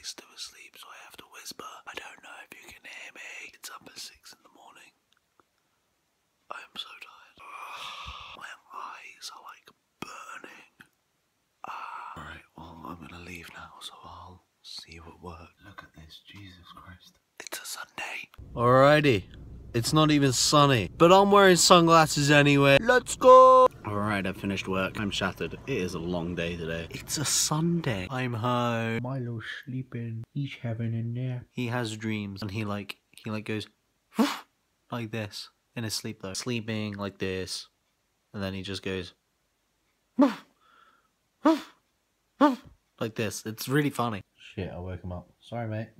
actually still asleep, so I have to whisper. I don't know if you can hear me. It's up at six in the morning. I am so tired. My eyes are like burning. Ah. Alright, well, I'm gonna leave now, so I'll see you at work. Look at this, Jesus Christ. It's a Sunday. Alrighty. It's not even sunny, but I'm wearing sunglasses anyway. Let's go! Alright, I've finished work. I'm shattered. It is a long day today. It's a Sunday. I'm home. Milo's sleeping. He's having a nap. He has dreams, and he like, he like goes, like this, in his sleep though. Sleeping like this, and then he just goes, like this. It's really funny. Shit, I woke him up. Sorry, mate.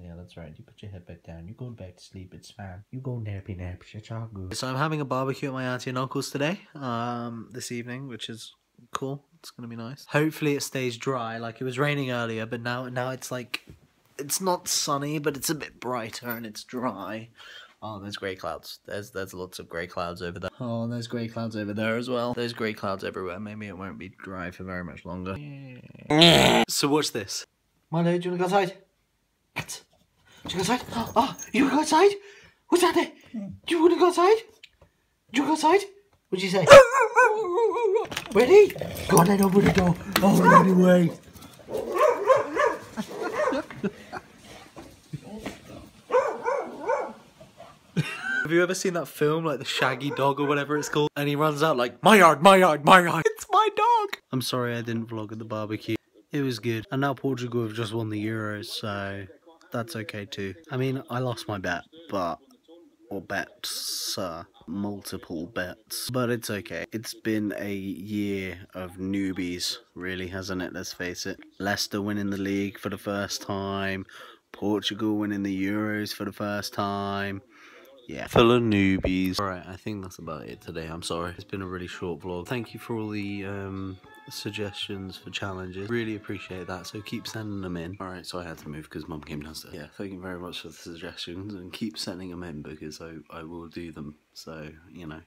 Yeah, that's right. You put your head back down. You go back to sleep. It's fine. You go nappy nap. Shit, all good. So I'm having a barbecue at my auntie and uncle's today, um, this evening, which is cool. It's gonna be nice. Hopefully it stays dry. Like it was raining earlier, but now now it's like it's not sunny, but it's a bit brighter and it's dry. Oh, there's grey clouds. There's there's lots of grey clouds over there. Oh, there's grey clouds over there as well. There's grey clouds everywhere. Maybe it won't be dry for very much longer. so watch this. Milo, do you wanna go outside? What? Do you go outside? Oh, you wanna go outside? What's that there? Do you wanna go outside? Do you wanna go outside? What'd you say? Ready? Go on then, open the door. Oh, anyway. Have you ever seen that film, like the Shaggy Dog or whatever it's called? And he runs out like, my yard, my yard, my yard. It's my dog. I'm sorry I didn't vlog at the barbecue. It was good. And now Portugal have just won the Euros, so that's okay too. I mean, I lost my bet, but or bets, uh, multiple bets, but it's okay. It's been a year of newbies, really, hasn't it? Let's face it. Leicester winning the league for the first time, Portugal winning the Euros for the first time. Yeah, full of newbies. Alright, I think that's about it today. I'm sorry. It's been a really short vlog. Thank you for all the um, suggestions for challenges. Really appreciate that. So keep sending them in. Alright, so I had to move because mum came downstairs. Yeah, thank you very much for the suggestions and keep sending them in because I, I will do them. So, you know,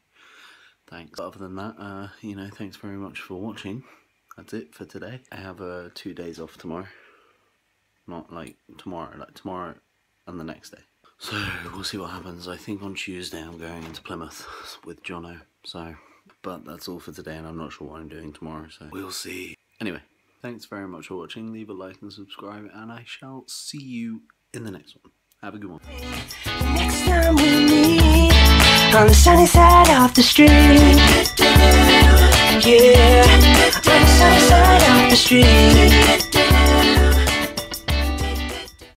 thanks. But other than that, uh, you know, thanks very much for watching. That's it for today. I have uh, two days off tomorrow. Not like tomorrow, like tomorrow and the next day. So we'll see what happens. I think on Tuesday I'm going into Plymouth with Jono. So, but that's all for today, and I'm not sure what I'm doing tomorrow. So we'll see. Anyway, thanks very much for watching. Leave a like and subscribe, and I shall see you in the next one. Have a good one. Next time we meet on the sunny side of the street. Yeah, on the sunny side of the street.